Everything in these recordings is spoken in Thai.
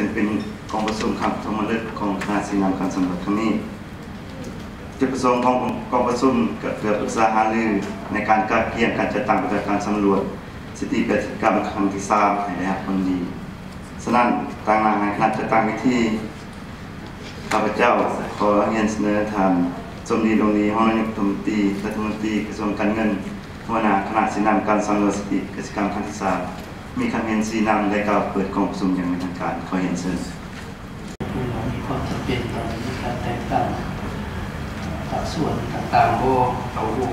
ซึ่งเป็นกองประชุมคำทมฤกษ์ของคณะสิ่งนำการสำรวจครั้งนี้จุดประสงค์ของกองประชุมก็เพื่อปรึกษาหารือในการกัดเกี่ยงการจัดตั้งปฏิบัติการสำรวจสถิติกิจกรรมครั้งที่สามให้ได้รับผลดีฉะนั้นทางนางในคณะจัดตั้งวิธีข้าพเจ้าขอเรียนเสนอทานสมดีตรงนี้ห้องนายกรัฐมนตรีรัฐมนตรีกระทรวงการเงินหัวหน้าคณะสินนำการสำรวจสถิติกิจกรรมครั้งที่สาม มีคำเห็นสีนำและกล่าวเปิดกองประชุมอย่างเป็นทางการขอเรียนเชิญผู้เรามีความจำเป็นต่อในการแต่งตั้งภาคส่วนต่างๆก็เอาร่วม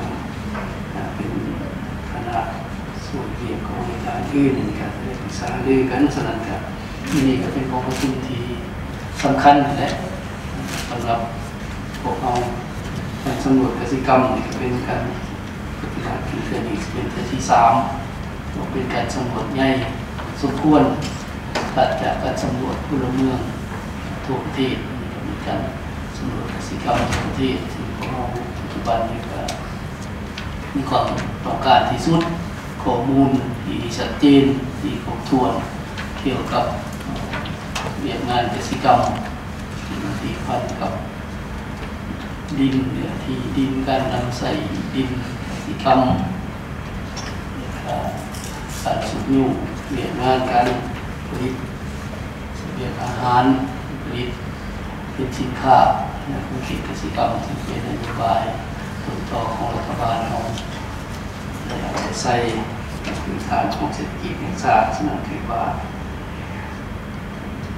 เป็นคณะส่วนเกี่ยวของในการอื่นในการได้ปรึกษารือกันสนันกันที่นี่ก็เป็นกองประชุมที่สำคัญและสำหรับพวกเราการสำรวจกสิกรรมนี่ก็เป็นการปฏิบัติที่เกิดอีกเป็นที่สาม เป็นการสำรวจใหญ่สมควรถัดจากการสำรวจพลเมืองทั่วประเทศมีการสำรวจกสิกรรมทั่วประเทศที่พวกเราปัจจุบันนี้ก็มีความต้องการที่สุดข้อมูลที่ชัดเจนที่ครบถ้วนเกี่ยวกับเรียนงานกสิกรรมที่พันกับดินเนี่ยที่ดินการนำใส่ดินกสิกรรม การสูบยุ่เรียนงานการผลิตเรียนอาหารผลิตเป็นสินค้าและธุรกิจเกษตรกรรมที่เป็นนโยบายต้นต่อของรัฐบาลเราได้เอาไปใส่ในพื้นฐานของเศรษฐกิจแห่งชาติฉะนั้นคือว่า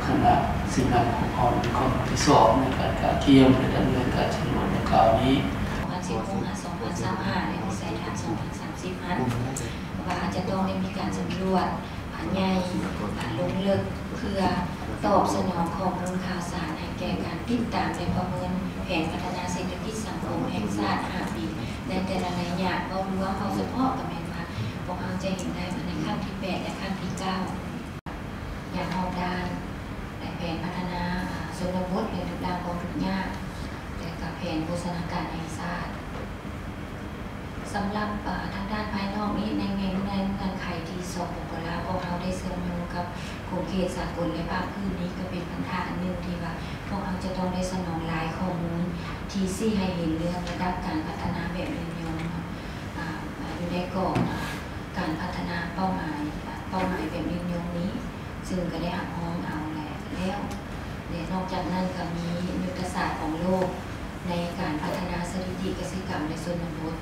คณะสิ่งนำของเราเป็นข้อที่สอบในการการเทียมและดำเนินการสำรวจในคราวนี้2016 2035ในวิสัยทัศน์2030 สำรวจผ่านใหญ่ผ่านลงลึกเพื่อตอบสนองข้อมูลข่าวสารให้แก่การติดตามและประเมินแผนพัฒนาเศรษฐกิจสังคมแห่งชาติ5ปีในแต่ละระยะเอารวมเอาเฉพาะกับแม่นว่าพวกเราจะเห็นได้ว่าในขั้นที่ 8 และขั้นที่ 9 อย่างรอบด้านและแผนพัฒนาอ่าชนบทในทุกด้านของทุกยางและกับแผนโฆษณาการแห่งชาติ สำหรับทางด้านภายนอกนี้ในเงในเงื่อนไขที่สองบุคลาพวกเราได้เสริมโยงกับโครงเขตสากลและภาคพื้นนี้ก็เป็นพันธะอันหนึ่งที่ว่าพวกเราจะต้องได้สนองหลายข้อมูลที่ซี่ให้เห็นเรื่องระดับการพัฒนาแบบยืนยงอ่าอยู่ในกรอบอ่าการพัฒนาเป้าหมายเป้าหมายแบบยืนยงนี้ ซึ่งก็ได้หักห้องเอาแล้วแล้วและนอกจากนั้นก็มียุทธศาสตร์ของโลกในการพัฒนาสถิติเกษตรกรรมในส่วนบท